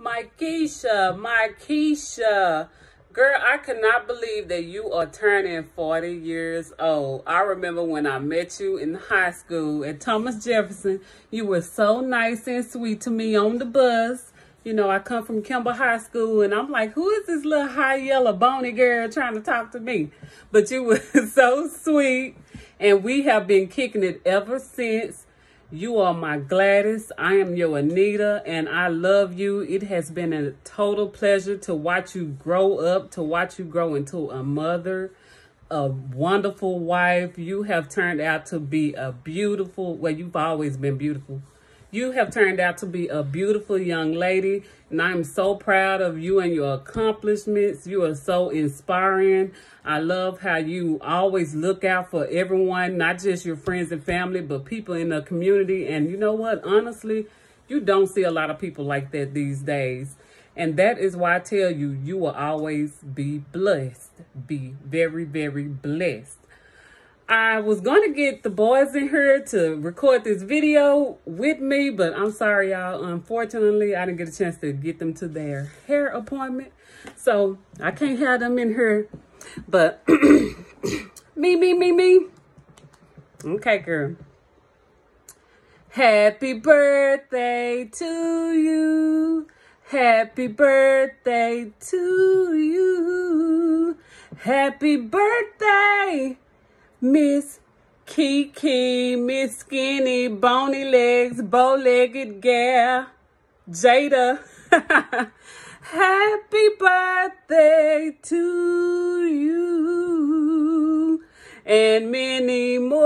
Keisha, my Keisha. Girl, I cannot believe that you are turning 40 years old. I remember when I met you in high school at Thomas Jefferson. You were so nice and sweet to me on the bus. You know, I come from Kimball High School and I'm like, who is this little high yellow bony girl trying to talk to me? But you were so sweet and we have been kicking it ever since. You are my Gladys. I am your Anita, and I love you. It has been a total pleasure to watch you grow up, to watch you grow into a mother, a wonderful wife. You have turned out to be a beautiful, well, you've always been beautiful. You have turned out to be a beautiful young lady, and I'm so proud of you and your accomplishments. You are so inspiring. I love how you always look out for everyone, not just your friends and family, but people in the community. And you know what? Honestly, you don't see a lot of people like that these days. And that is why I tell you, you will always be blessed. Be very, very blessed. I was going to get the boys in here to record this video with me, but I'm sorry, y'all. Unfortunately, I didn't get a chance to get them to their hair appointment. So I can't have them in here. But me, me, me, me. Okay, girl. Happy birthday to you. Happy birthday to you. Happy birthday. Miss Kiki, Miss Skinny, Bony Legs, Bow-Legged Gal, Jada. Happy birthday to you and many more.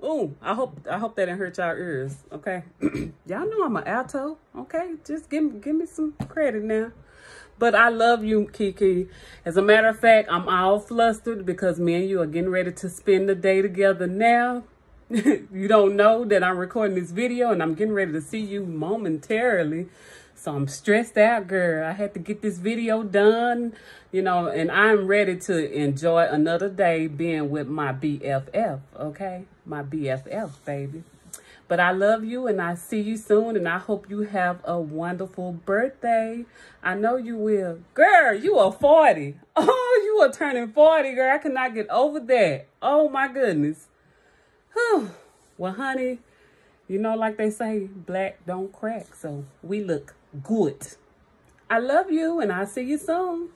Oh, I hope I hope that didn't hurt y'all ears. Okay, y'all know I'm an alto. Okay, just give give me some credit now. But I love you, Kiki. As a matter of fact, I'm all flustered because me and you are getting ready to spend the day together now. you don't know that I'm recording this video and I'm getting ready to see you momentarily. So I'm stressed out, girl. I had to get this video done, you know, and I'm ready to enjoy another day being with my BFF, okay? My BFF, baby. But I love you and I see you soon and I hope you have a wonderful birthday. I know you will. Girl, you are 40. Oh, you are turning 40, girl. I cannot get over that. Oh, my goodness. Whew. Well, honey, you know, like they say, black don't crack. So we look good. I love you and I'll see you soon.